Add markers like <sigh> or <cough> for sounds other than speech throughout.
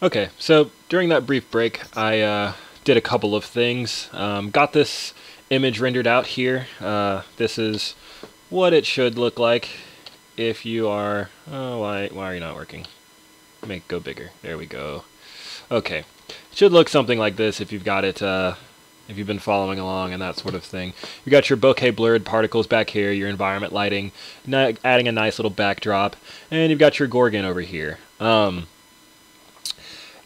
Okay, so during that brief break, I uh, did a couple of things. Um, got this image rendered out here. Uh, this is what it should look like if you are... Oh, why, why are you not working? Make go bigger. There we go. Okay. It should look something like this if you've got it... Uh, if you've been following along and that sort of thing. You got your bokeh blurred particles back here, your environment lighting, adding a nice little backdrop, and you've got your Gorgon over here. Um,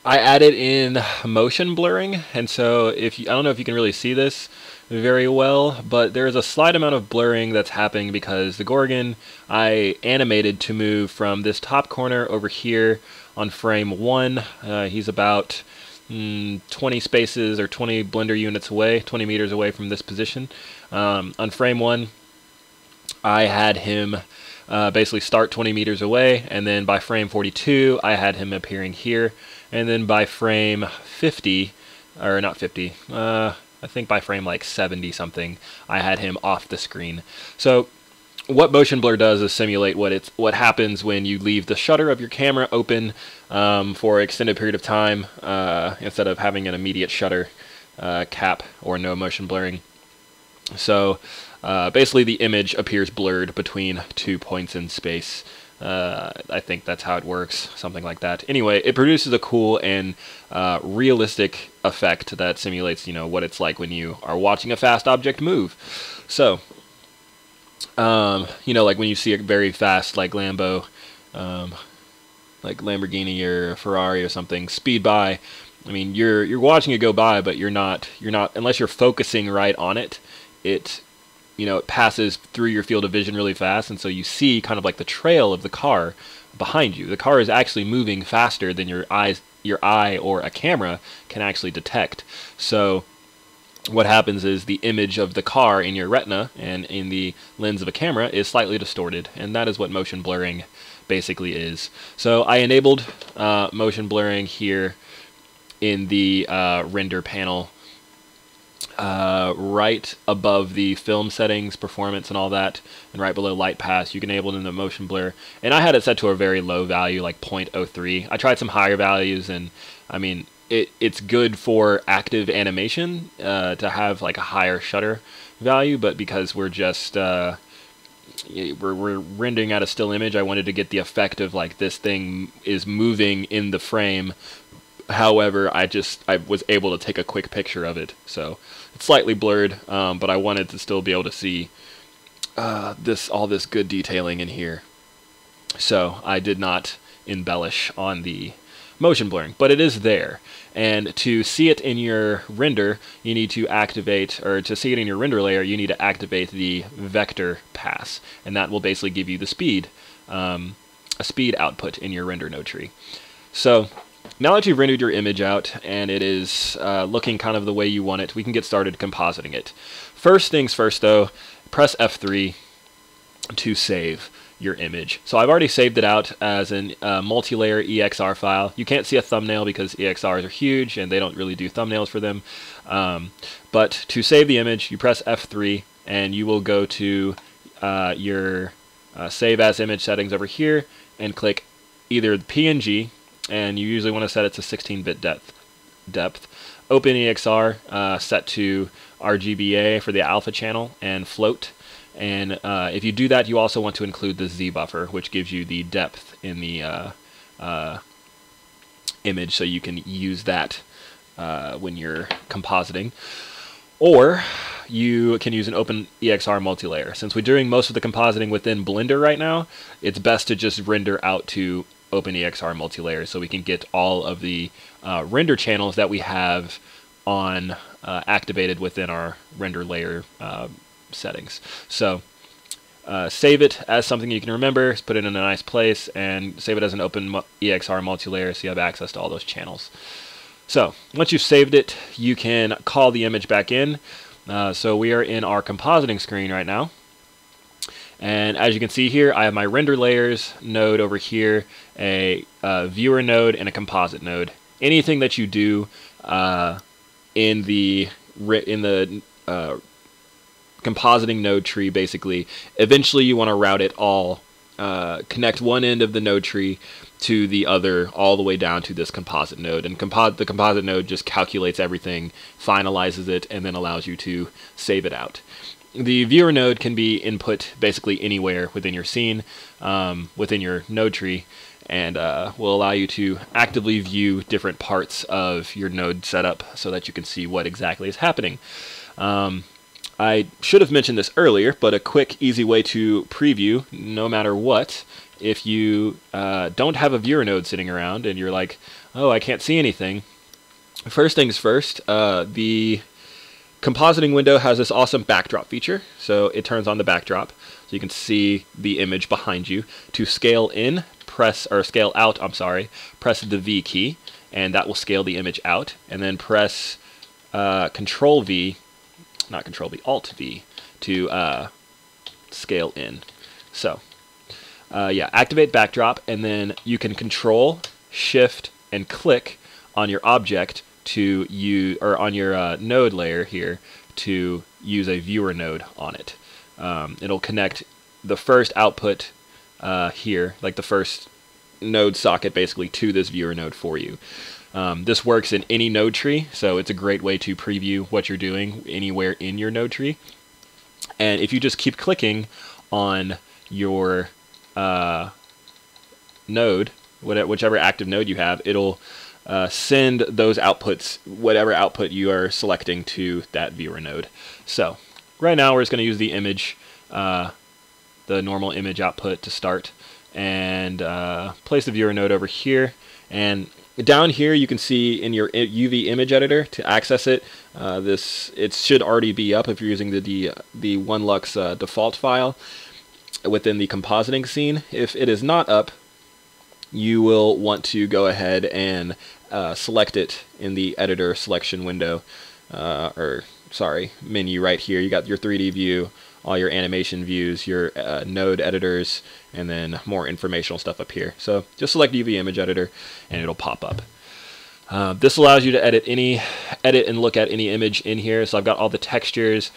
I added in motion blurring, and so if you, I don't know if you can really see this very well, but there is a slight amount of blurring that's happening because the Gorgon I animated to move from this top corner over here on frame one. Uh, he's about mm, 20 spaces or 20 blender units away, 20 meters away from this position. Um, on frame one, I had him uh, basically start 20 meters away, and then by frame 42, I had him appearing here and then by frame 50, or not 50, uh, I think by frame like 70 something, I had him off the screen. So what motion blur does is simulate what it's what happens when you leave the shutter of your camera open um, for an extended period of time uh, instead of having an immediate shutter uh, cap or no motion blurring. So uh, basically, the image appears blurred between two points in space. Uh, I think that's how it works, something like that. Anyway, it produces a cool and uh, realistic effect that simulates, you know, what it's like when you are watching a fast object move. So, um, you know, like when you see a very fast, like Lambo, um, like Lamborghini or Ferrari or something, speed by. I mean, you're you're watching it go by, but you're not you're not unless you're focusing right on it. It you know, it passes through your field of vision really fast, and so you see kind of like the trail of the car behind you. The car is actually moving faster than your eyes, your eye or a camera can actually detect. So what happens is the image of the car in your retina and in the lens of a camera is slightly distorted, and that is what motion blurring basically is. So I enabled uh, motion blurring here in the uh, render panel uh, right above the film settings, performance, and all that, and right below light paths, you can enable it in the motion blur. And I had it set to a very low value, like 0.03. I tried some higher values, and I mean, it, it's good for active animation uh, to have like a higher shutter value, but because we're just uh, we're, we're rendering out a still image, I wanted to get the effect of like this thing is moving in the frame However, I just I was able to take a quick picture of it, so it's slightly blurred, um, but I wanted to still be able to see uh, this all this good detailing in here. So I did not embellish on the motion blurring, but it is there. And to see it in your render, you need to activate, or to see it in your render layer, you need to activate the vector pass, and that will basically give you the speed, um, a speed output in your render node tree. So now that you've rendered your image out and it is uh, looking kind of the way you want it, we can get started compositing it. First things first though, press F3 to save your image. So I've already saved it out as a uh, multi-layer EXR file. You can't see a thumbnail because EXRs are huge and they don't really do thumbnails for them. Um, but to save the image, you press F3 and you will go to uh, your uh, save as image settings over here and click either PNG and you usually want to set it to 16-bit depth. Depth. OpenEXR uh, set to RGBA for the alpha channel and float. And uh, if you do that, you also want to include the Z buffer, which gives you the depth in the uh, uh image, so you can use that uh, when you're compositing. Or you can use an open EXR multilayer. Since we're doing most of the compositing within Blender right now, it's best to just render out to OpenEXR multilayer so we can get all of the uh, render channels that we have on uh, activated within our render layer uh, settings. So uh, save it as something you can remember, put it in a nice place, and save it as an open EXR multilayer so you have access to all those channels. So once you've saved it, you can call the image back in. Uh, so we are in our compositing screen right now. And as you can see here, I have my render layers node over here, a, viewer node, and a composite node. Anything that you do uh, in the in the uh, compositing node tree, basically, eventually you want to route it all uh, connect one end of the node tree to the other all the way down to this composite node. And compo- the composite node just calculates everything, finalizes it, and then allows you to save it out. The viewer node can be input basically anywhere within your scene, um, within your node tree, and uh, will allow you to actively view different parts of your node setup so that you can see what exactly is happening. Um, I should have mentioned this earlier, but a quick, easy way to preview no matter what. If you uh, don't have a viewer node sitting around and you're like, oh, I can't see anything, first things first, uh, the compositing window has this awesome backdrop feature. So it turns on the backdrop so you can see the image behind you. To scale in, press, or scale out, I'm sorry, press the V key, and that will scale the image out. And then press uh, Control V not Control V, Alt V to uh, scale in. So, uh, yeah, activate backdrop, and then you can Control, Shift, and click on your object to use, or on your uh, node layer here to use a viewer node on it. Um, it'll connect the first output uh, here, like the first node socket basically to this viewer node for you. Um, this works in any node tree, so it's a great way to preview what you're doing anywhere in your node tree. And if you just keep clicking on your uh, node, whichever active node you have, it'll uh, send those outputs, whatever output you are selecting, to that viewer node. So right now we're just going to use the image, uh, the normal image output to start, and uh, place the viewer node over here. And down here you can see in your UV image editor to access it uh, this it should already be up if you're using the the, the OneLux uh, default file within the compositing scene if it is not up you will want to go ahead and uh, select it in the editor selection window uh, or sorry menu right here you got your 3d view all your animation views, your uh, node editors, and then more informational stuff up here. So just select UV image editor and it'll pop up. Uh, this allows you to edit any, edit and look at any image in here. So I've got all the textures,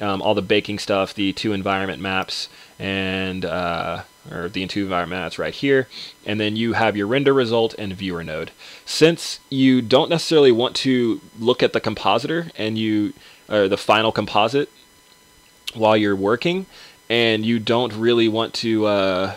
um, all the baking stuff, the two environment maps, and uh, or the two environment maps right here. And then you have your render result and viewer node. Since you don't necessarily want to look at the compositor and you or the final composite while you're working, and you don't really want to uh,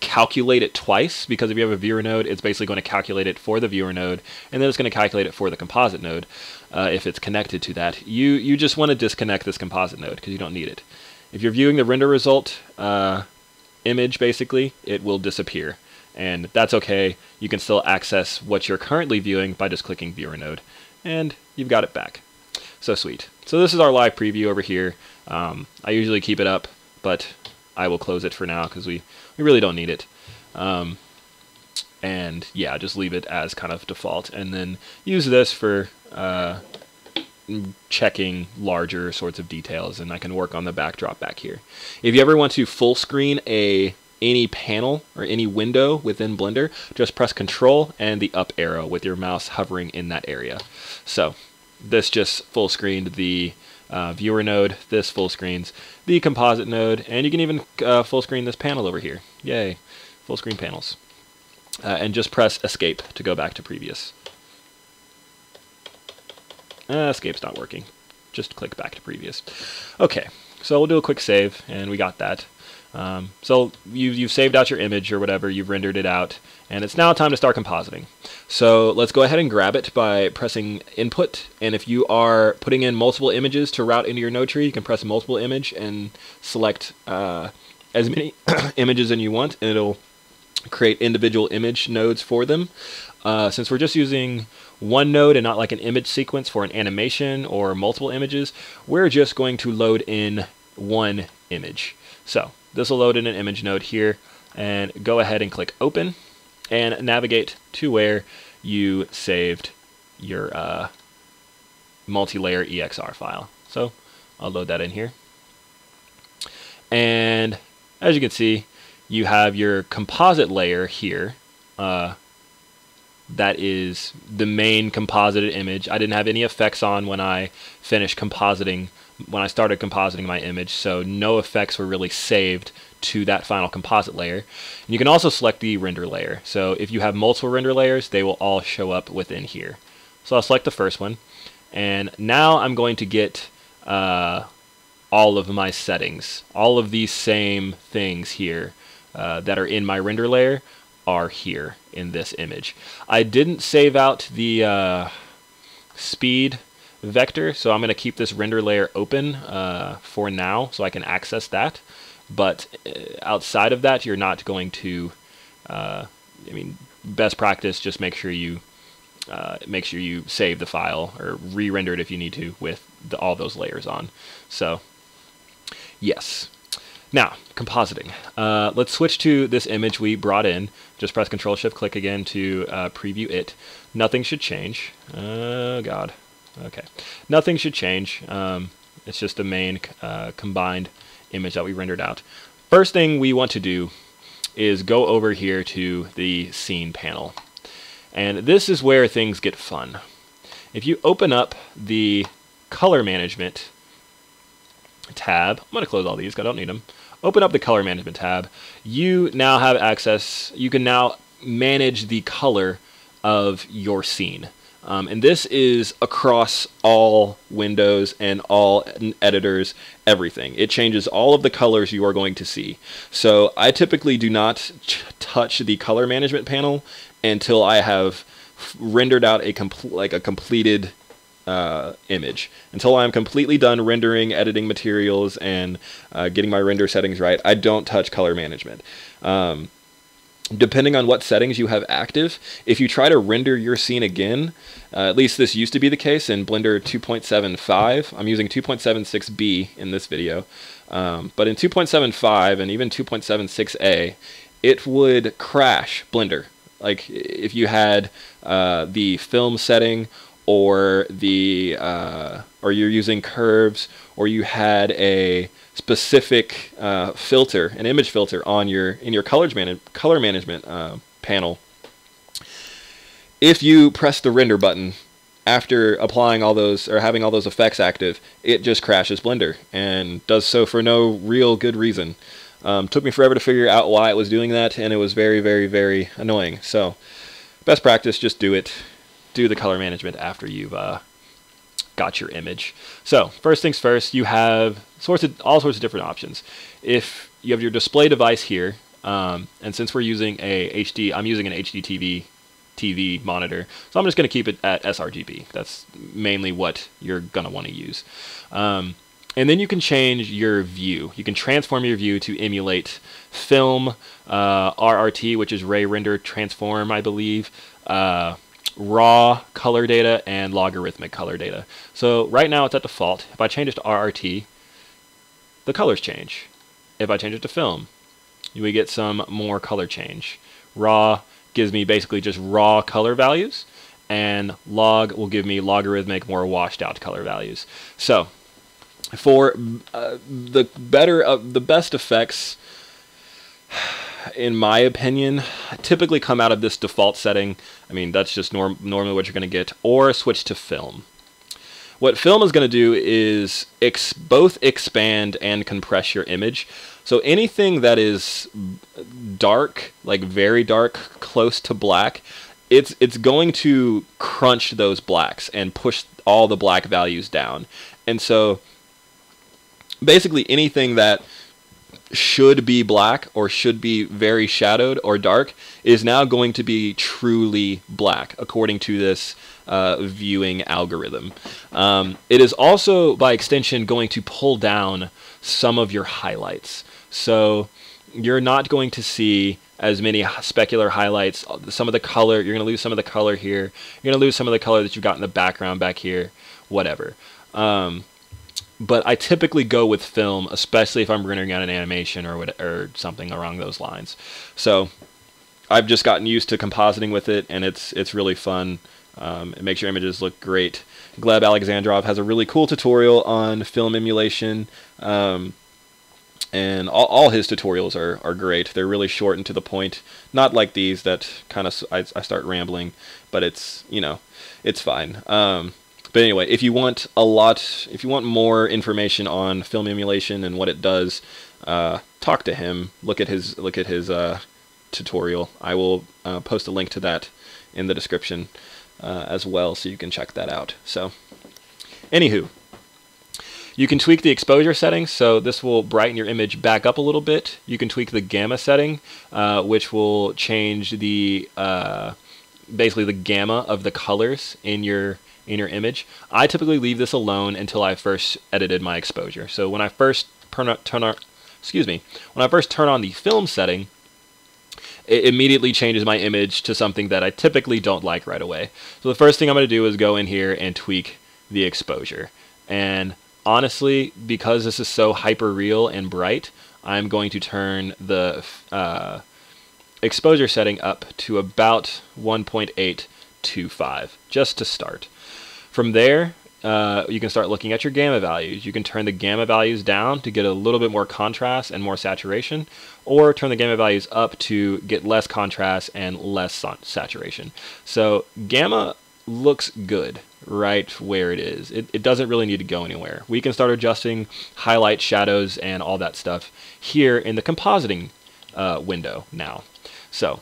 calculate it twice because if you have a viewer node, it's basically going to calculate it for the viewer node, and then it's going to calculate it for the composite node uh, if it's connected to that. You you just want to disconnect this composite node because you don't need it. If you're viewing the render result uh, image, basically, it will disappear. And that's okay. You can still access what you're currently viewing by just clicking viewer node. And you've got it back. So sweet. So this is our live preview over here. Um, I usually keep it up, but I will close it for now because we, we really don't need it. Um, and yeah, just leave it as kind of default, and then use this for uh, checking larger sorts of details, and I can work on the backdrop back here. If you ever want to full screen a any panel or any window within Blender, just press Control and the up arrow with your mouse hovering in that area. So this just full screened the uh, viewer node, this full screens the composite node, and you can even uh, full screen this panel over here. Yay, full screen panels. Uh, and just press escape to go back to previous. Uh, escape's not working. Just click back to previous. Okay, so we'll do a quick save, and we got that. Um, so you, you've saved out your image or whatever, you've rendered it out, and it's now time to start compositing. So let's go ahead and grab it by pressing input, and if you are putting in multiple images to route into your node tree, you can press multiple image and select uh, as many <coughs> images as you want, and it'll create individual image nodes for them. Uh, since we're just using one node and not like an image sequence for an animation or multiple images, we're just going to load in one image. So this will load in an image node here and go ahead and click open and navigate to where you saved your uh, multi-layer EXR file. So I'll load that in here. And as you can see, you have your composite layer here. Uh, that is the main composited image. I didn't have any effects on when I finished compositing when I started compositing my image, so no effects were really saved to that final composite layer. And you can also select the render layer. So if you have multiple render layers, they will all show up within here. So I'll select the first one, and now I'm going to get uh, all of my settings. All of these same things here uh, that are in my render layer are here in this image. I didn't save out the uh, speed vector, so I'm going to keep this render layer open uh, for now so I can access that. But uh, outside of that, you're not going to, uh, I mean, best practice, just make sure you uh, make sure you save the file or re-render it if you need to with the, all those layers on. So, yes. Now, compositing. Uh, let's switch to this image we brought in. Just press Control Shift click again to uh, preview it. Nothing should change. Oh, God. Okay. Nothing should change. Um, it's just the main uh, combined image that we rendered out. First thing we want to do is go over here to the scene panel. And this is where things get fun. If you open up the color management tab, I'm going to close all these, because I don't need them. Open up the color management tab. You now have access, you can now manage the color of your scene. Um, and this is across all windows and all editors, everything. It changes all of the colors you are going to see. So I typically do not touch the color management panel until I have rendered out a like a completed uh, image. Until I'm completely done rendering, editing materials, and uh, getting my render settings right, I don't touch color management. Um, depending on what settings you have active, if you try to render your scene again, uh, at least this used to be the case in Blender 2.75. I'm using 2.76b in this video. Um, but in 2.75 and even 2.76a, it would crash Blender. Like if you had uh, the film setting or the uh, or you're using curves or you had a specific uh, filter, an image filter on your in your color, man- color management uh, panel. If you press the render button after applying all those or having all those effects active, it just crashes Blender and does so for no real good reason. Um, took me forever to figure out why it was doing that, and it was very, very, very annoying. So, best practice, just do it. Do the color management after you've uh, got your image. So, first things first, you have sorts of all sorts of different options. If you have your display device here, um, and since we're using a HD, I'm using an HD TV TV monitor, so I'm just going to keep it at sRGB. That's mainly what you're going to want to use. Um, and then you can change your view. You can transform your view to emulate film, uh, RRT, which is ray render transform, I believe, uh, raw color data, and logarithmic color data. So right now it's at default. If I change it to RRT, the colors change. If I change it to film, we get some more color change. Raw gives me basically just raw color values, and log will give me logarithmic, more washed out color values. So for uh, the better uh, the best effects in my opinion typically come out of this default setting. I mean that's just norm- normally what you're going to get or switch to film. What film is going to do is ex- both expand and compress your image. So anything that is dark like very dark close to black it's it's going to crunch those blacks and push all the black values down. And so basically anything that should be black or should be very shadowed or dark is now going to be truly black according to this uh, viewing algorithm. Um, it is also, by extension, going to pull down some of your highlights. So you're not going to see as many specular highlights. Some of the color, you're going to lose some of the color here. You're going to lose some of the color that you've got in the background back here, whatever. Um, but I typically go with film, especially if I'm rendering out an animation or what, or something along those lines. So I've just gotten used to compositing with it, and it's it's really fun. Um, it makes your images look great. Gleb Alexandrov has a really cool tutorial on film emulation, um, and all, all his tutorials are, are great. They're really short and to the point. Not like these that kind of I, I, start rambling, but it's you know it's fine. Um, but anyway, if you want a lot, if you want more information on film emulation and what it does, uh, talk to him. Look at his look at his uh, tutorial. I will uh, post a link to that in the description uh, as well, so you can check that out. So, anywho, you can tweak the exposure settings, so this will brighten your image back up a little bit. You can tweak the gamma setting, uh, which will change the uh, basically the gamma of the colors in your in your image. I typically leave this alone until I first edited my exposure. So when I first turn turn on, excuse me, when I first turn on the film setting, it immediately changes my image to something that I typically don't like right away. So the first thing I'm going to do is go in here and tweak the exposure. And honestly, because this is so hyper real and bright, I'm going to turn the uh, exposure setting up to about 1.825 just to start. From there, uh, you can start looking at your gamma values. You can turn the gamma values down to get a little bit more contrast and more saturation, or turn the gamma values up to get less contrast and less saturation. So gamma looks good right where it is. It, it doesn't really need to go anywhere. We can start adjusting highlight, shadows, and all that stuff here in the compositing uh, window now. So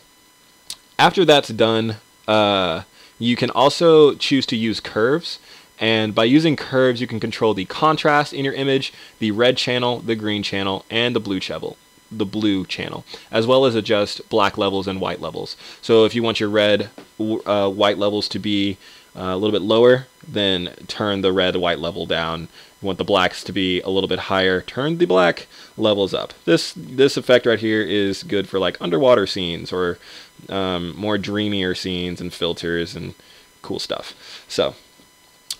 after that's done, uh, you can also choose to use curves. And by using curves, you can control the contrast in your image, the red channel, the green channel, and the blue channel the blue channel, as well as adjust black levels and white levels. So if you want your red, uh, white levels to be uh, a little bit lower, then turn the red, white level down. Want the blacks to be a little bit higher, turn the black levels up. This this effect right here is good for like underwater scenes or um, more dreamier scenes and filters and cool stuff. So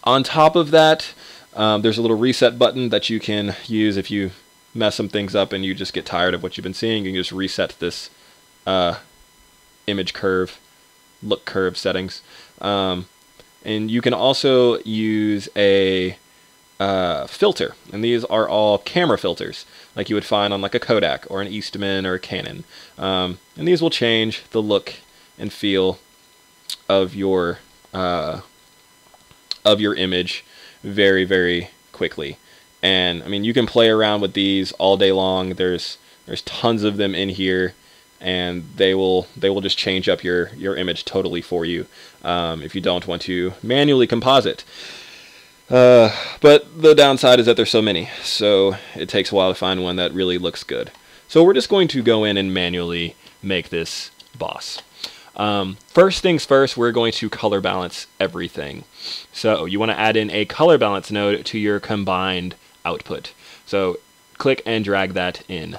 on top of that, um, there's a little reset button that you can use if you mess some things up and you just get tired of what you've been seeing. You can just reset this uh, image curve, look curve settings. Um, and you can also use a uh, filter, and these are all camera filters, like you would find on like a Kodak or an Eastman or a Canon. Um, and these will change the look and feel of your uh, of your image very very quickly. And I mean, you can play around with these all day long. There's there's tons of them in here, and they will they will just change up your your image totally for you um, if you don't want to manually composite. Uh, but the downside is that there's so many, so it takes a while to find one that really looks good. So we're just going to go in and manually make this boss. Um, first things first, we're going to color balance everything. So you want to add in a color balance node to your combined output. So click and drag that in.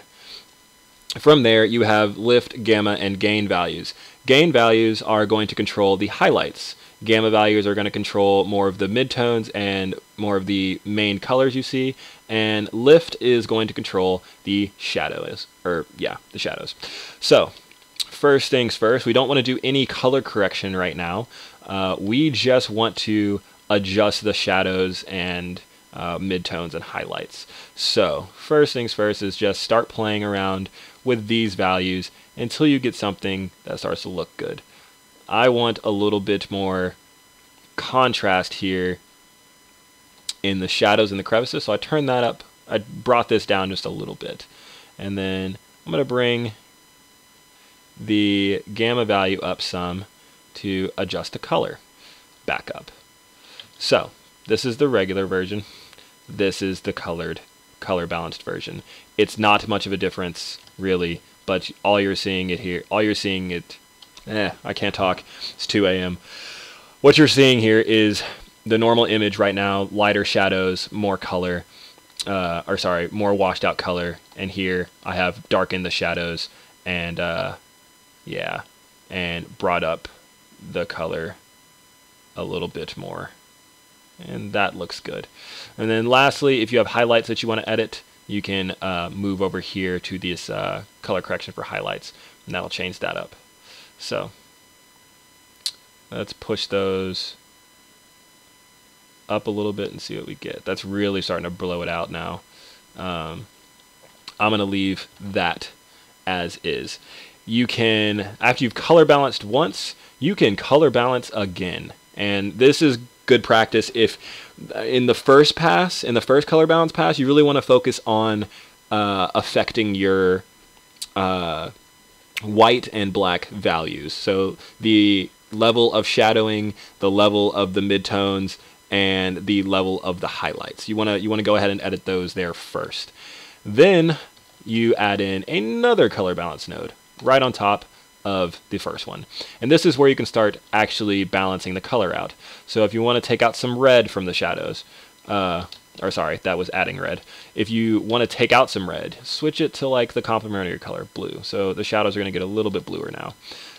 From there, you have lift, gamma, and gain values. Gain values are going to control the highlights. Gamma values are going to control more of the midtones and more of the main colors you see. And lift is going to control the shadows, or yeah, the shadows. So first things first, we don't want to do any color correction right now. Uh, we just want to adjust the shadows and uh, midtones and highlights. So first things first is just start playing around with these values until you get something that starts to look good. I want a little bit more contrast here in the shadows and the crevices, so I turned that up. I brought this down just a little bit. And then I'm going to bring the gamma value up some to adjust the color back up. So this is the regular version. This is the colored, color balanced version. It's not much of a difference really, but all you're seeing it here, all you're seeing it, eh, I can't talk. It's 2 a.m. What you're seeing here is the normal image right now, lighter shadows, more color, uh, or sorry, more washed out color. And here I have darkened the shadows and uh, yeah, and brought up the color a little bit more. And that looks good. And then lastly, if you have highlights that you want to edit, you can uh, move over here to this uh, color correction for highlights, and that'll change that up. So let's push those up a little bit and see what we get. That's really starting to blow it out now. Um, I'm going to leave that as is you can, after you've color balanced once, you can color balance again. And this is good practice if in the first pass, in the first color balance pass, you really want to focus on uh, affecting your uh, white and black values. So the level of shadowing, the level of the midtones, and the level of the highlights. You want to you want to go ahead and edit those there first. Then you add in another color balance node right on top of the first one. And this is where you can start actually balancing the color out. So if you want to take out some red from the shadows, uh, or sorry, that was adding red. If you want to take out some red, switch it to like the complementary color, blue. So the shadows are going to get a little bit bluer now.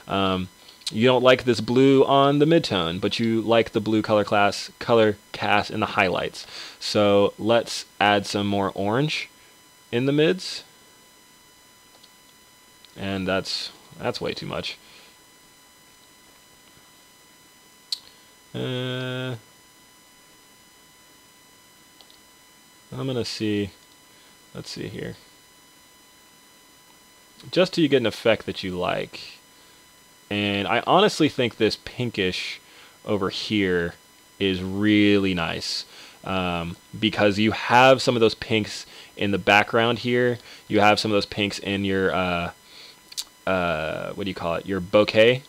Um, you don't like this blue on the midtone, but you like the blue color class, color cast in the highlights. So let's add some more orange in the mids. And that's that's way too much. Uh, I'm gonna see. Let's see here. Just till you get an effect that you like. And I honestly think this pinkish over here is really nice. Um, because you have some of those pinks in the background here. You have some of those pinks in your, uh, uh, what do you call it, your bokeh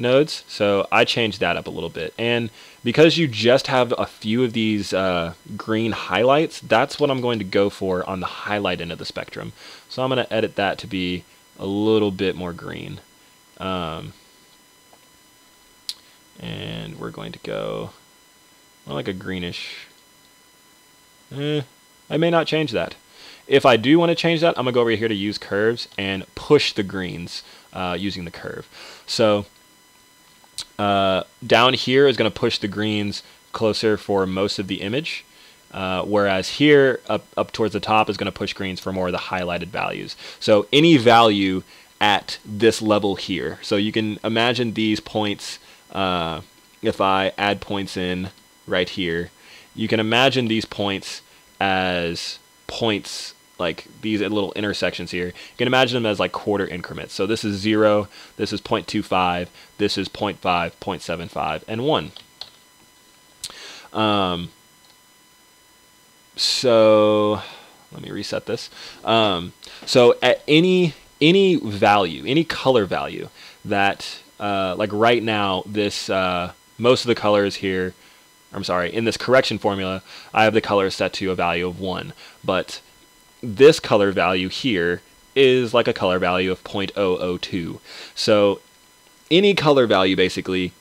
nodes. So I changed that up a little bit. And because you just have a few of these uh, green highlights, that's what I'm going to go for on the highlight end of the spectrum. So I'm going to edit that to be a little bit more green. Um, and we're going to go like a greenish. Eh, I may not change that. If I do want to change that, I'm going to go over here to use curves and push the greens uh, using the curve. So uh, down here is going to push the greens closer for most of the image. Uh, whereas here, up, up towards the top, is going to push greens for more of the highlighted values. So any value at this level here. So you can imagine these points uh, if I add points in right here, you can imagine these points as points like these little intersections here. You can imagine them as like quarter increments. So this is 0, this is 0.25, this is 0.5, 0.75, and 1. Um, so let me reset this. Um, so at any any value, any color value that uh, like right now, this uh, most of the colors here, I'm sorry, in this correction formula, I have the colors set to a value of 1. But this color value here is like a color value of 0.002. So any color value basically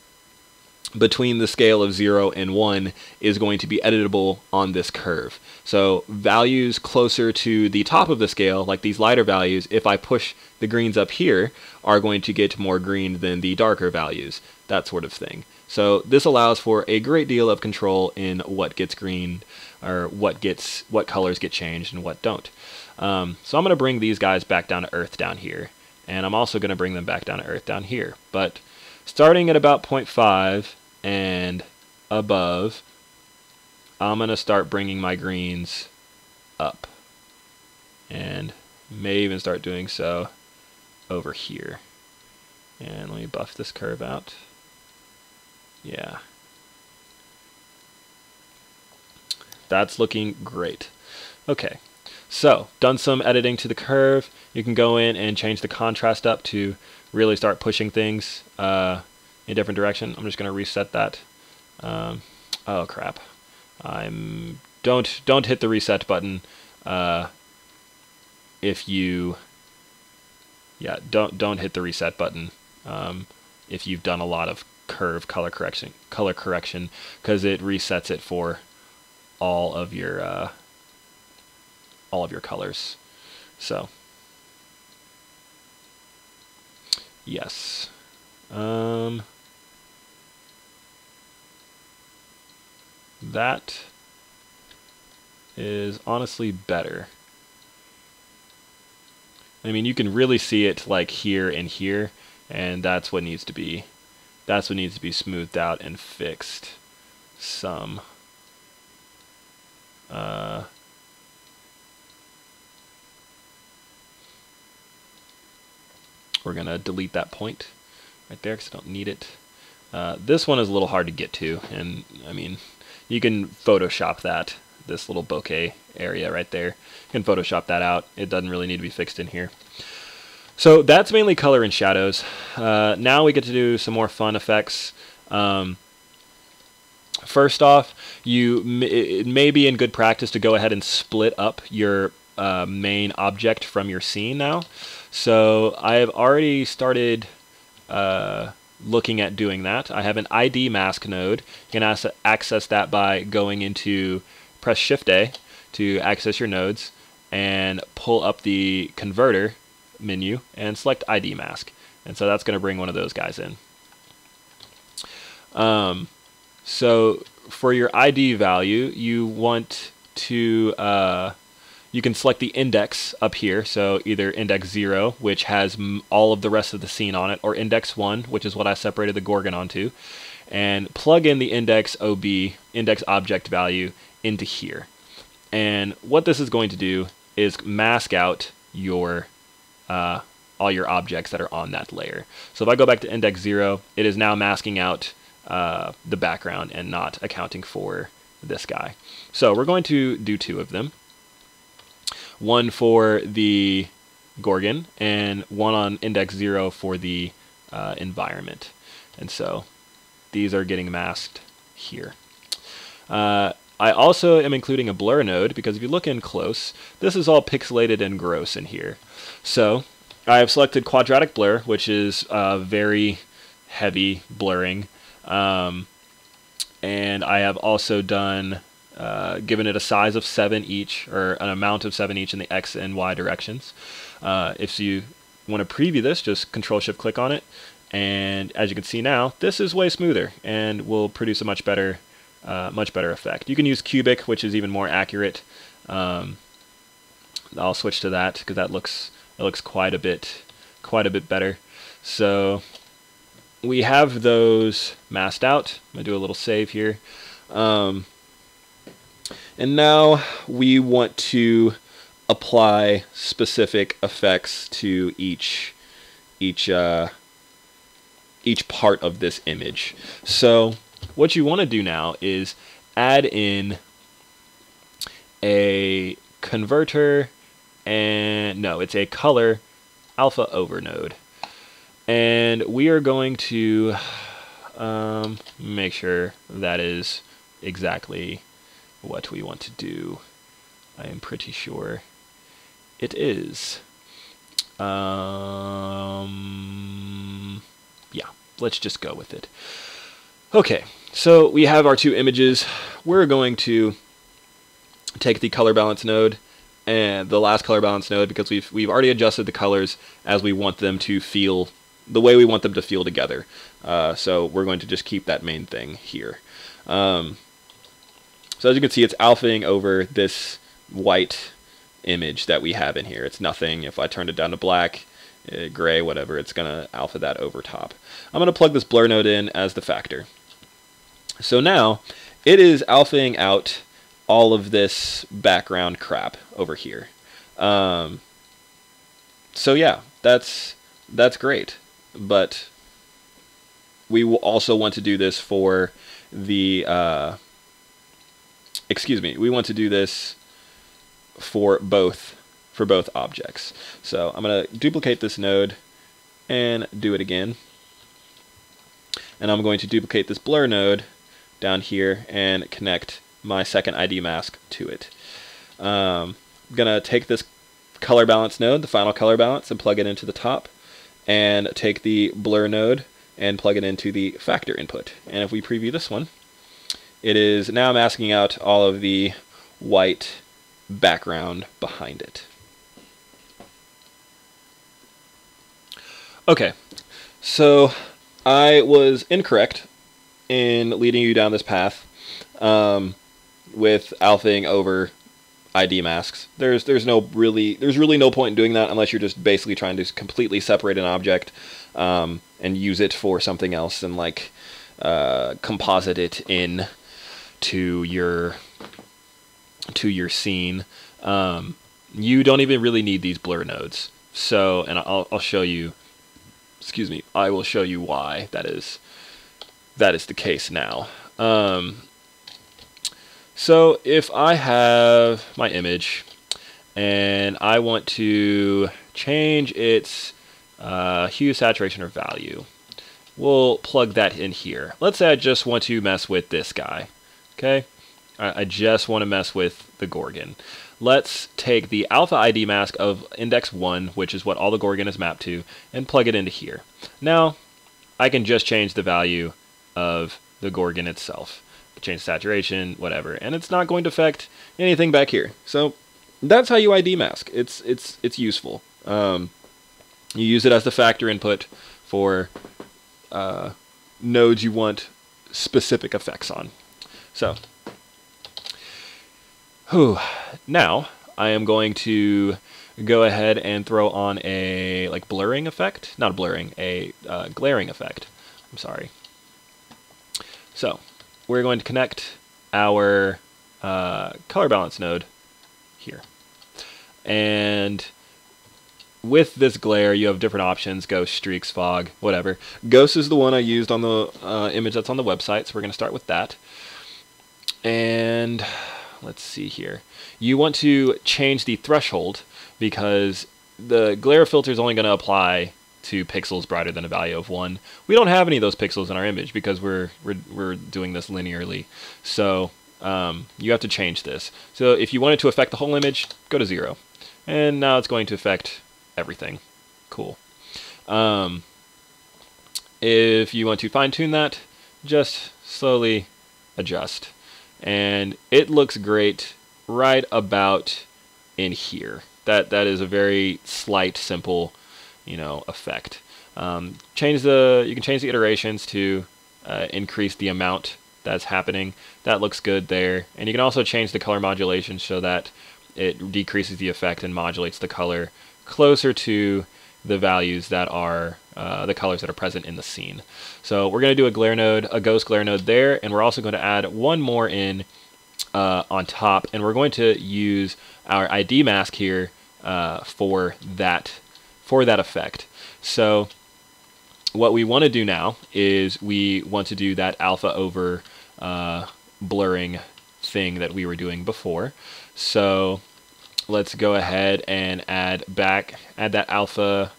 between the scale of 0 and 1 is going to be editable on this curve. So values closer to the top of the scale, like these lighter values, if I push the greens up here, are going to get more green than the darker values, that sort of thing. So this allows for a great deal of control in what gets green, or what gets what colors get changed and what don't. Um, so I'm going to bring these guys back down to earth down here, and I'm also going to bring them back down to earth down here. But starting at about 0.5 and above, I'm going to start bringing my greens up. And may even start doing so over here. And let me buff this curve out. Yeah. That's looking great. Okay, so done some editing to the curve. You can go in and change the contrast up to really start pushing things uh, in a different direction. I'm just going to reset that. Um, oh crap! I'm don't don't hit the reset button uh, if you yeah don't don't hit the reset button um, if you've done a lot of curve color correction color correction because it resets it for all of your uh, all of your colors so yes um, that is honestly better. I mean, you can really see it like here and here, and that's what needs to be that's what needs to be smoothed out and fixed some. Uh, we're going to delete that point right there because I don't need it. Uh, this one is a little hard to get to, and I mean, you can Photoshop that, this little bokeh area right there. You can Photoshop that out. It doesn't really need to be fixed in here. So that's mainly color and shadows. Uh, now we get to do some more fun effects. Um, first off, you it may be in good practice to go ahead and split up your uh, main object from your scene now. So I have already started uh, looking at doing that. I have an ID mask node. You can access that by going into press Shift A to access your nodes and pull up the converter menu and select ID mask. And so that's going to bring one of those guys in. Um, so for your ID value, you want to uh, you can select the index up here. So either index 0, which has all of the rest of the scene on it, or index 1, which is what I separated the Gorgon onto, and plug in the index OB, index object value, into here. And what this is going to do is mask out your uh, all your objects that are on that layer. So if I go back to index 0, it is now masking out uh, the background and not accounting for this guy. So we're going to do two of them one for the Gorgon, and one on index 0 for the uh, environment. And so these are getting masked here. Uh, I also am including a blur node because if you look in close, this is all pixelated and gross in here. So I have selected quadratic blur, which is uh, very heavy blurring. Um, and I have also done uh, given it a size of 7 each, or an amount of 7 each in the x and y directions. Uh, if you want to preview this, just Control-Shift click on it, and as you can see now, this is way smoother and will produce a much better, uh, much better effect. You can use cubic, which is even more accurate. Um, I'll switch to that because that looks it looks quite a bit quite a bit better. So we have those masked out. I'm gonna do a little save here. Um, and now we want to apply specific effects to each each uh, each part of this image. So what you want to do now is add in a converter and no, it's a color alpha over node. And we are going to um, make sure that is exactly what we want to do. I am pretty sure it is. Um, yeah, let's just go with it. Okay, so we have our two images. We're going to take the color balance node and the last color balance node because we've we've already adjusted the colors as we want them to feel the way we want them to feel together. Uh, so we're going to just keep that main thing here. Um, so as you can see, it's alphaing over this white image that we have in here. It's nothing. If I turn it down to black, uh, gray, whatever, it's going to alpha that over top. I'm going to plug this blur node in as the factor. So now it is alphaing out all of this background crap over here. Um, so yeah, that's that's great. But we will also want to do this for the uh, excuse me, we want to do this for both for both objects. So I'm going to duplicate this node and do it again. And I'm going to duplicate this blur node down here and connect my second ID mask to it. Um, I'm going to take this color balance node, the final color balance, and plug it into the top. And take the blur node and plug it into the factor input. And if we preview this one, it is now masking out all of the white background behind it. Okay, so I was incorrect in leading you down this path um, with alphaing over ID masks. There's there's no really there's really no point in doing that unless you're just basically trying to completely separate an object um, and use it for something else and like uh, composite it in to your to your scene. Um, you don't even really need these blur nodes. So, and I'll, I'll show you. Excuse me. I will show you why that is. that is the case now. Um, so if I have my image and I want to change its uh, hue, saturation, or value, we'll plug that in here. Let's say I just want to mess with this guy. Okay, I, I just want to mess with the Gorgon. Let's take the alpha ID mask of index 1, which is what all the Gorgon is mapped to, and plug it into here. Now, I can just change the value of the Gorgon itself. Change saturation, whatever, and it's not going to affect anything back here. So that's how you ID mask. It's it's it's useful. Um, you use it as the factor input for uh, nodes you want specific effects on. So, whew, now I am going to go ahead and throw on a like blurring effect, not a blurring, a uh, glaring effect. I'm sorry. So we're going to connect our uh, color balance node here. And with this glare, you have different options, ghost, streaks, fog, whatever. Ghost is the one I used on the uh, image that's on the website, so we're going to start with that. And let's see here. You want to change the threshold because the glare filter is only going to apply to pixels brighter than a value of 1. We don't have any of those pixels in our image because we're, we're, we're doing this linearly. So um, you have to change this. So if you want it to affect the whole image, go to 0. And now it's going to affect everything. Cool. Um, if you want to fine tune that, just slowly adjust. And it looks great right about in here. That that is a very slight, simple, you know, effect. Um, change the you can change the iterations to uh, increase the amount that's happening. That looks good there. And you can also change the color modulation so that it decreases the effect and modulates the color closer to the values that are uh, the colors that are present in the scene. So we're going to do a glare node, a ghost glare node there, and we're also going to add one more in uh, on top, and we're going to use our ID mask here uh, for that for that effect. So what we want to do now is we want to do that alpha over uh, blurring thing that we were doing before. So let's go ahead and add back, add that alpha,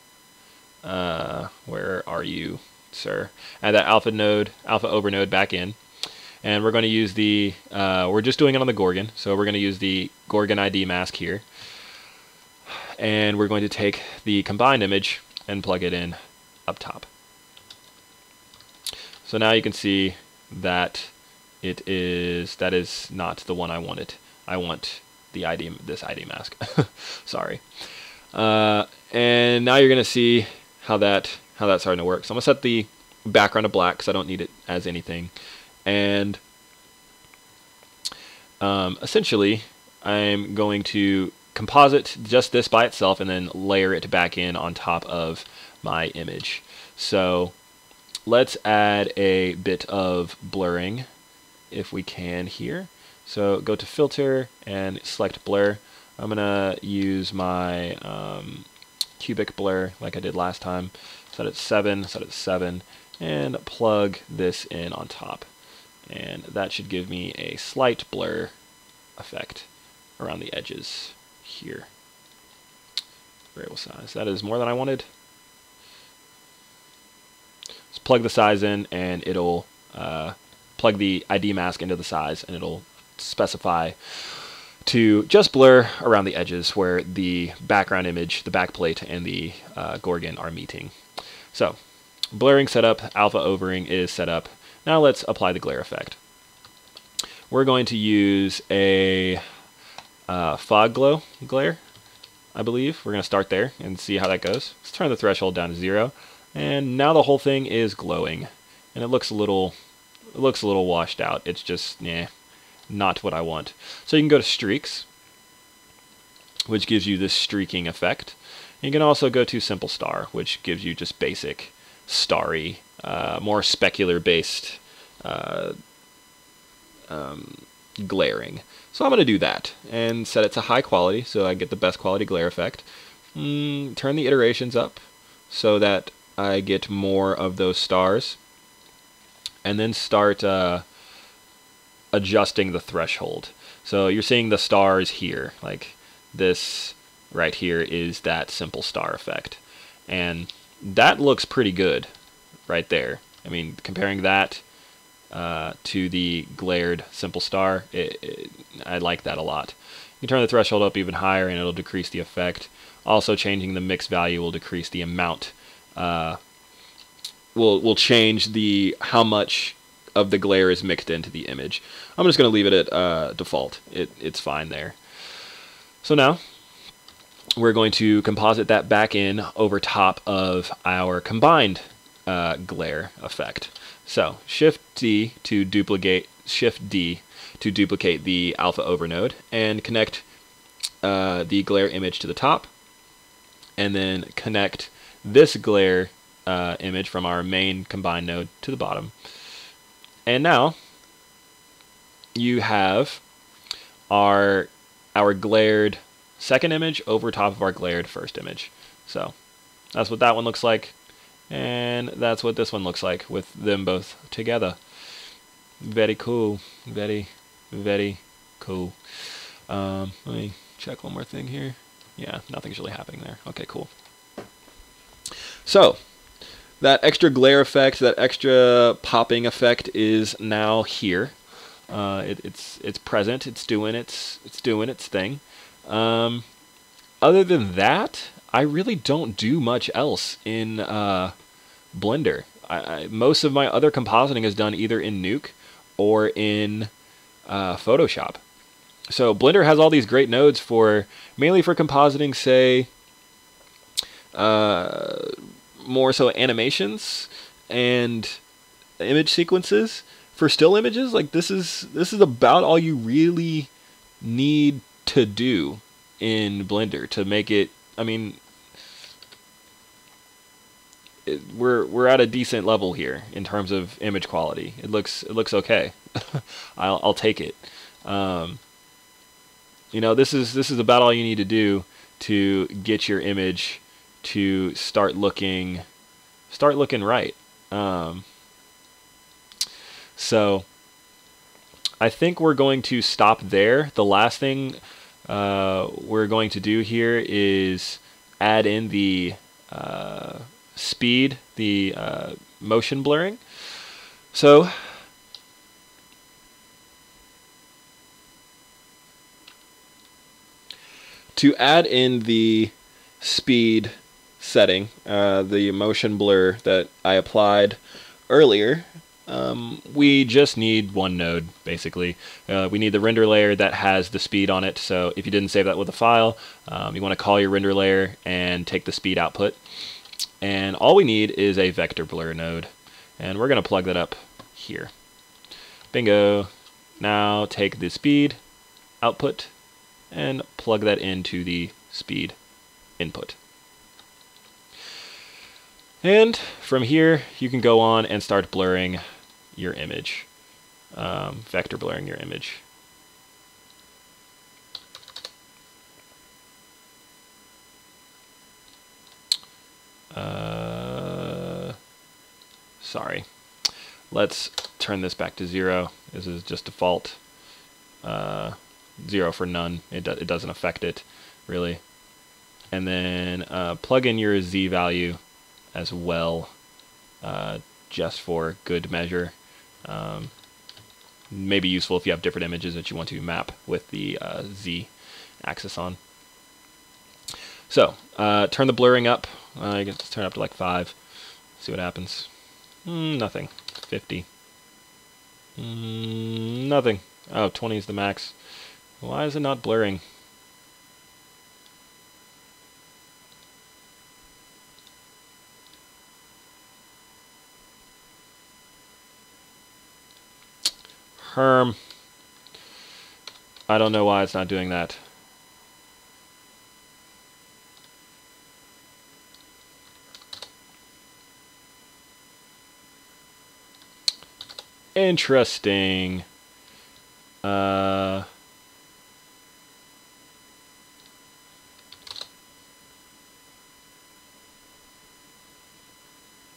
uh, where are you, sir? Add that alpha node, alpha over node back in. And we're going to use the, uh, we're just doing it on the Gorgon, so we're going to use the Gorgon ID mask here. And we're going to take the combined image and plug it in up top. So now you can see that it is, that is not the one I wanted. I want the ID, this ID mask. <laughs> Sorry. Uh, and now you're going to see how that, how that's starting to work. So I'm going to set the background to black because I don't need it as anything. And um, essentially, I'm going to composite just this by itself and then layer it back in on top of my image. So let's add a bit of blurring if we can here. So go to filter and select blur. I'm gonna use my um, cubic blur like I did last time. Set it 7, set it 7, and plug this in on top. And that should give me a slight blur effect around the edges here. Variable size. That is more than I wanted. Let's plug the size in and it'll uh, plug the ID mask into the size and it'll specify to just blur around the edges where the background image, the backplate, and the uh, Gorgon are meeting. So, blurring setup, alpha overing is set up. Now let's apply the glare effect. We're going to use a uh, fog glow glare, I believe. We're going to start there and see how that goes. Let's turn the threshold down to zero. And now the whole thing is glowing. And it looks a little, it looks a little washed out. It's just, yeah, not what I want. So you can go to streaks, which gives you this streaking effect. You can also go to simple star, which gives you just basic starry, uh, more specular based uh, um, glaring. So I'm going to do that and set it to high quality so I get the best quality glare effect. Mm, turn the iterations up so that I get more of those stars. and then start uh, adjusting the threshold. So you're seeing the stars here, like this right here is that simple star effect. And that looks pretty good right there. I mean, comparing that uh, to the glared simple star, it, it, I like that a lot. You can turn the threshold up even higher and it'll decrease the effect. Also, changing the mix value will decrease the amount. Uh, will will change the how much of the glare is mixed into the image. I'm just going to leave it at uh, default. It, it's fine there. So now we're going to composite that back in over top of our combined uh, glare effect. So Shift D to duplicate Shift D to duplicate the alpha over node and connect uh, the glare image to the top, and then connect this glare uh, image from our main combined node to the bottom. And now you have our our glared second image over top of our glared first image. So that's what that one looks like. And that's what this one looks like with them both together. Very cool. Very, very cool. Um, let me check one more thing here. Yeah, nothing's really happening there. Okay, cool. So, that extra glare effect, that extra popping effect is now here. Uh, it, it's it's present. It's doing its it's doing its thing. Um, other than that, I really don't do much else in uh, Blender. I, I, most of my other compositing is done either in Nuke or in uh, Photoshop. So Blender has all these great nodes for mainly for compositing, say, uh, more so animations and image sequences for still images. Like this is this is about all you really need to do in Blender to make it. I mean, it, we're we're at a decent level here in terms of image quality. It looks it looks okay. <laughs> I'll I'll take it. Um, you know, this is this is about all you need to do to get your image to start looking start looking right. Um, so I think we're going to stop there. The last thing uh, we're going to do here is add in the uh, speed, the uh, motion blurring. So to add in the speed setting, uh, the motion blur that I applied earlier, um, we just need one node, basically. Uh, we need the render layer that has the speed on it. So if you didn't save that with a file, um, you want to call your render layer and take the speed output. And all we need is a vector blur node. And we're going to plug that up here. Bingo. Now take the speed output and plug that into the speed input. And from here, you can go on and start blurring your image, um, vector blurring your image. Uh, sorry. Let's turn this back to zero. This is just default. Uh, zero for none. It, do it doesn't affect it, really. And then uh, plug in your z value as well, uh, just for good measure. Um, may be useful if you have different images that you want to map with the uh, z axis on. So, uh, turn the blurring up. Uh, I guess turn it up to like 5. See what happens. Mm, nothing. 50. Mm, nothing. Oh, 20 is the max. Why is it not blurring? Herm. I don't know why it's not doing that. Interesting. Uh...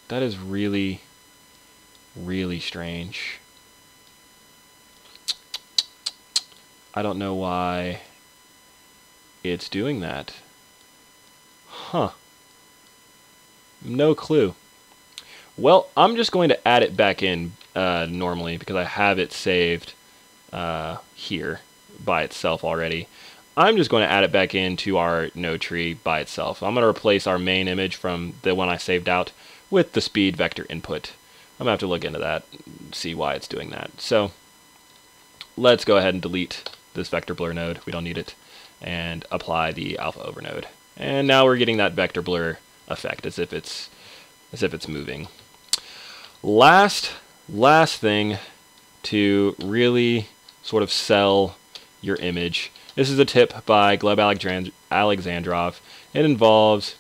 That is really really strange. I don't know why it's doing that. Huh. No clue. Well, I'm just going to add it back in uh, normally because I have it saved uh, here by itself already. I'm just going to add it back into our node tree by itself. I'm going to replace our main image from the one I saved out with the speed vector input. I'm going to have to look into that, see why it's doing that. So let's go ahead and delete this vector blur node. We don't need it. And apply the alpha over node. And now we're getting that vector blur effect as if it's as if it's moving. Last last thing to really sort of sell your image. This is a tip by Gleb Alexandrov. It involves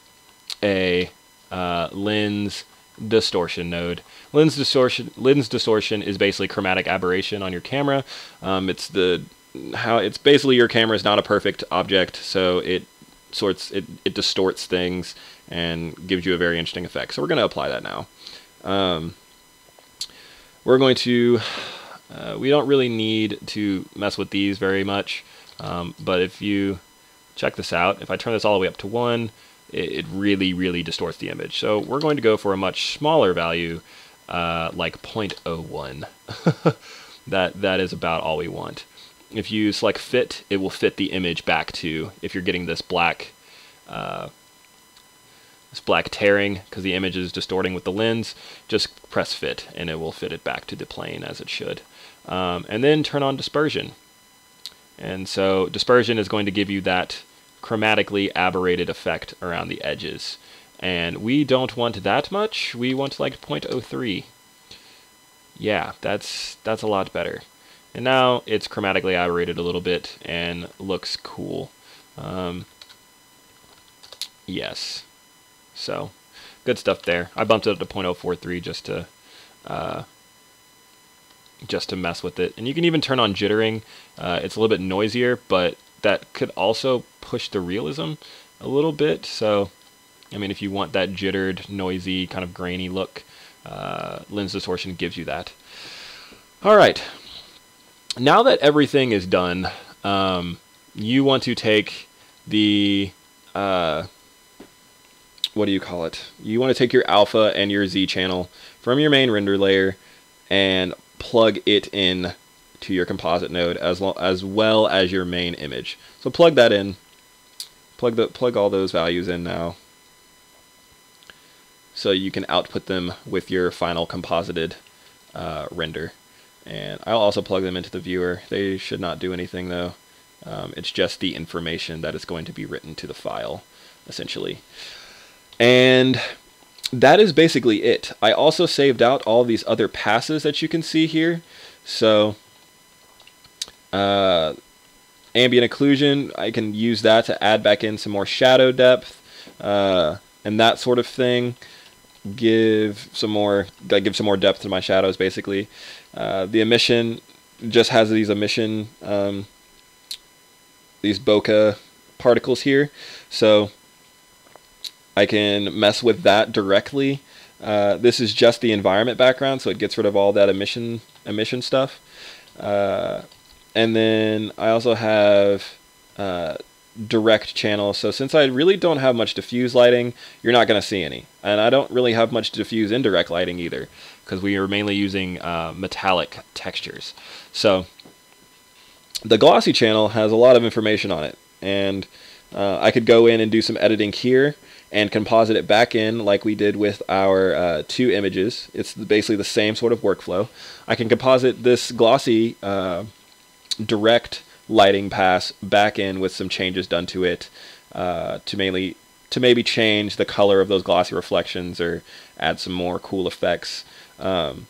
a uh, lens distortion node. Lens distortion lens distortion is basically chromatic aberration on your camera. Um, it's the how it's basically your camera is not a perfect object, so it sorts it, it distorts things and gives you a very interesting effect. So we're going to apply that now. Um, we're going to uh, we don't really need to mess with these very much, um, but if you check this out, if I turn this all the way up to 1, it, it really, really distorts the image. So we're going to go for a much smaller value, uh, like 0.01. <laughs> that That is about all we want. If you select fit, it will fit the image back to, if you're getting this black uh, this black tearing because the image is distorting with the lens, just press fit and it will fit it back to the plane as it should. Um, and then turn on dispersion. And so dispersion is going to give you that chromatically aberrated effect around the edges. And we don't want that much. We want like 0.03. Yeah, that's that's a lot better. And now it's chromatically aberrated a little bit and looks cool. Um, yes. So, good stuff there. I bumped it up to 0.043 just to uh, just to mess with it. And you can even turn on jittering. Uh, it's a little bit noisier, but that could also push the realism a little bit. So, I mean, if you want that jittered, noisy, kind of grainy look, uh, lens distortion gives you that. All right. Now that everything is done, um, you want to take the uh, what do you call it? You want to take your alpha and your Z channel from your main render layer and plug it in to your composite node as, lo- as well as your main image. So plug that in. Plug the plug all those values in now. So you can output them with your final composited uh, render. And I'll also plug them into the viewer. They should not do anything though. Um, it's just the information that is going to be written to the file, essentially. And that is basically it. I also saved out all these other passes that you can see here. So uh, ambient occlusion, I can use that to add back in some more shadow depth uh, and that sort of thing. Give some more, give some more depth to my shadows, basically. Uh, the emission just has these emission, um, these bokeh particles here. So I can mess with that directly. Uh, this is just the environment background, so it gets rid of all that emission emission stuff. Uh, and then I also have uh, direct channels. So since I really don't have much diffuse lighting, you're not going to see any. And I don't really have much diffuse indirect lighting either, because we are mainly using uh, metallic textures. So the glossy channel has a lot of information on it, and uh, I could go in and do some editing here and composite it back in like we did with our uh, two images. It's basically the same sort of workflow. I can composite this glossy uh, direct lighting pass back in with some changes done to it uh, to mainly to maybe change the color of those glossy reflections or add some more cool effects. Um,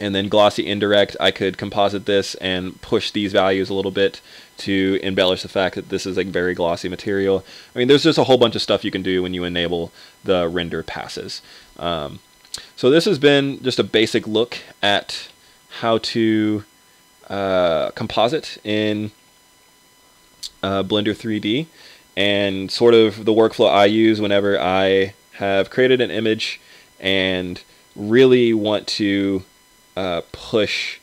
and then glossy indirect, I could composite this and push these values a little bit to embellish the fact that this is a very glossy material. I mean, there's just a whole bunch of stuff you can do when you enable the render passes. Um, so this has been just a basic look at how to uh, composite in uh, Blender 3D and sort of the workflow I use whenever I have created an image and really want to uh, push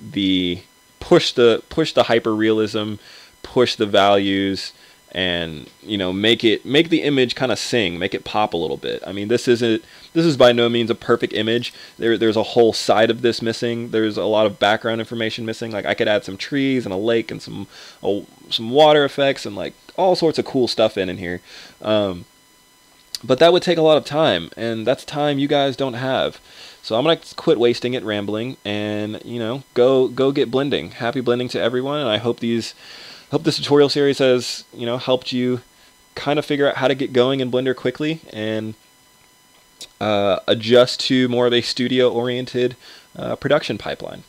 the push the push the hyper realism, push the values, and you know make it make the image kind of sing, make it pop a little bit. I mean, this isn't this is by no means a perfect image. There there's a whole side of this missing. There's a lot of background information missing. Like I could add some trees and a lake and some some water effects and like all sorts of cool stuff in in here. Um, but that would take a lot of time, and that's time you guys don't have. So I'm gonna quit wasting it rambling, and you know, go go get blending. Happy blending to everyone, and I hope these hope this tutorial series has you know helped you kind of figure out how to get going in Blender quickly and uh, adjust to more of a studio oriented uh, production pipeline.